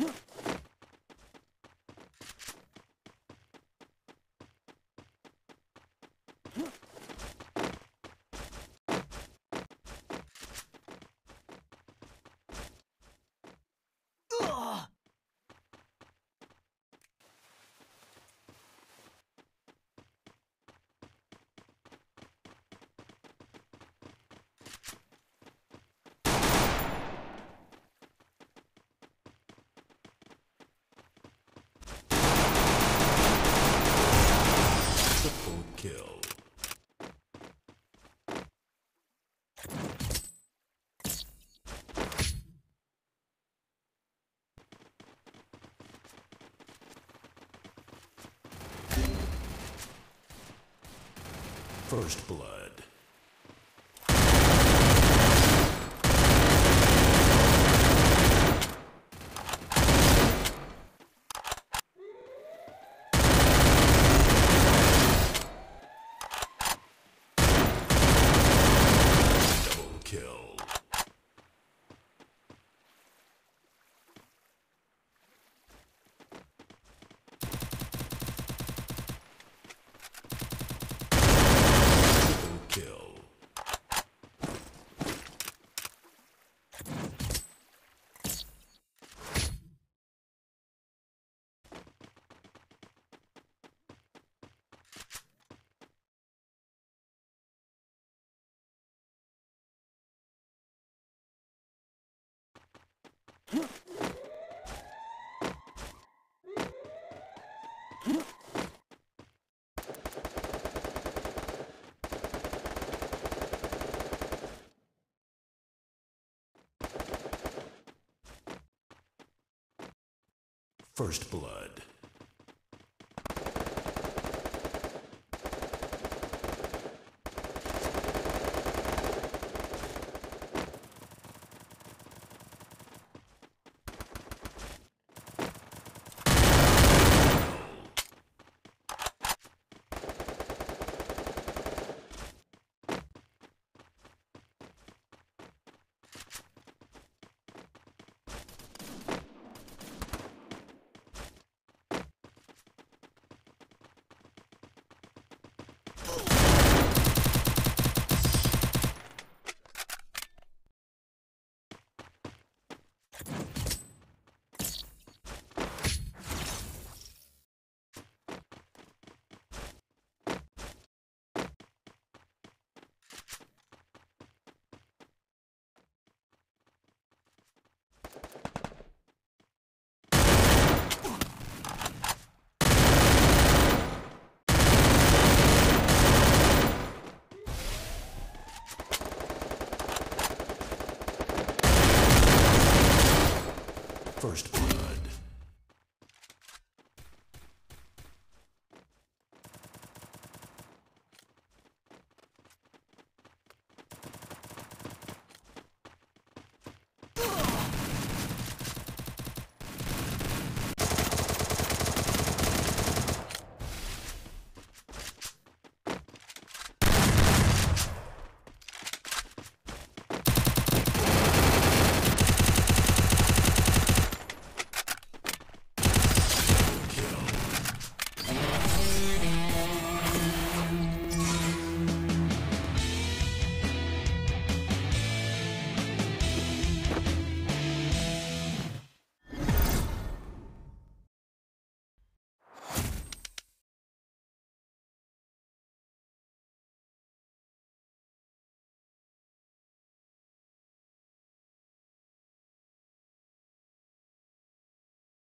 Huh? First blood. First blood.